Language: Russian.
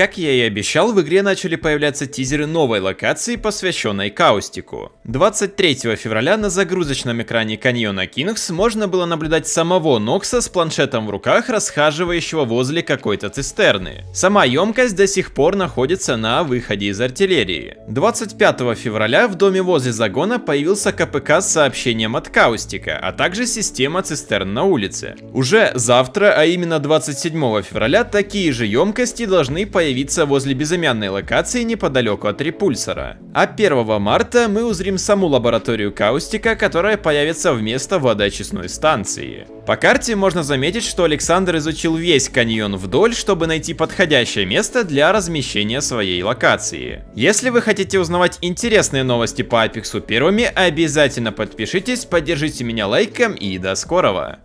Как я и обещал, в игре начали появляться тизеры новой локации, посвященной Каустику. 23 февраля на загрузочном экране каньона Кингс можно было наблюдать самого Нокса с планшетом в руках, расхаживающего возле какой-то цистерны. Сама емкость до сих пор находится на выходе из артиллерии. 25 февраля в доме возле загона появился КПК с сообщением от Каустика, а также система цистерн на улице. Уже завтра, а именно 27 февраля, такие же емкости должны появиться возле безымянной локации неподалеку от репульсора. А 1 марта мы узрим саму лабораторию Каустика, которая появится вместо водоочистной станции. По карте можно заметить, что Александр изучил весь каньон вдоль, чтобы найти подходящее место для размещения своей локации. Если вы хотите узнавать интересные новости по Апексу первыми, обязательно подпишитесь, поддержите меня лайком и до скорого.